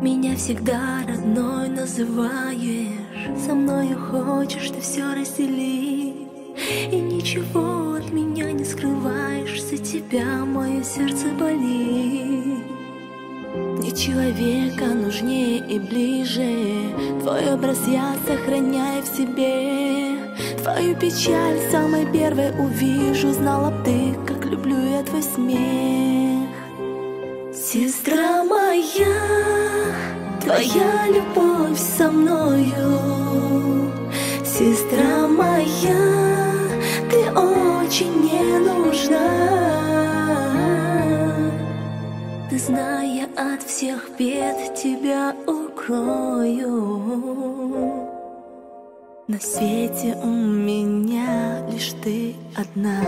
Меня всегда родной называешь. Со мною хочешь ты все разделить. И ничего от меня не скрываешь. За тебя мое сердце болит. Не человека нужнее и ближе. Твой образ я сохраняю в себе. Твою печаль самой первой увижу. Знала б ты, как люблю я твой смех. Сестра моя, твоя любовь со мною. Сестра моя, ты очень мне нужна. Ты, зная от всех бед, тебя укрою На свете у меня лишь ты одна.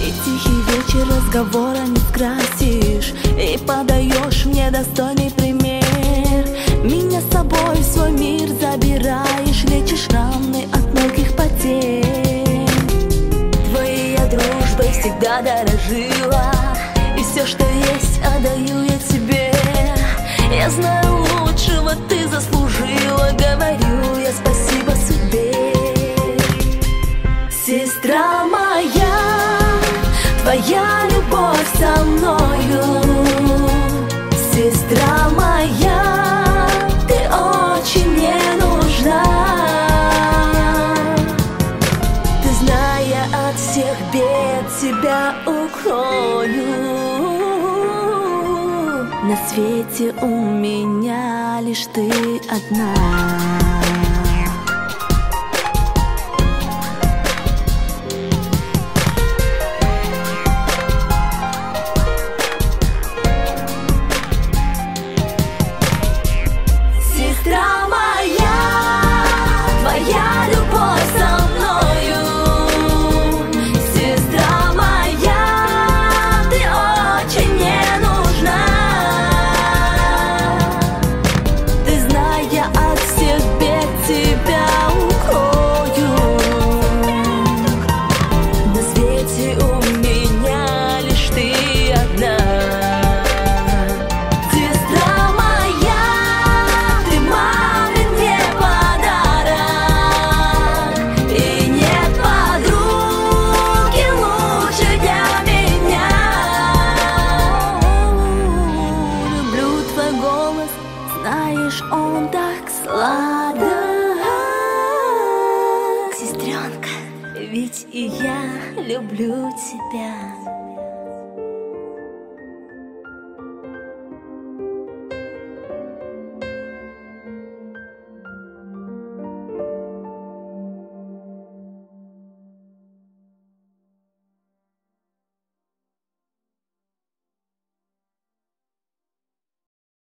И тихий вечер разговора не скрасишь И подаешь мне достойный пример. Меня с собой в свой мир забираешь всегда дорожила И все, что есть, отдаю я тебе. Я знаю, лучшего ты заслужила Говорю я спасибо судьбе. Сестра моя, твоя любовь со мною. Сестра тебя укрою На свете у меня лишь ты одна Сестренка, ведь и я люблю тебя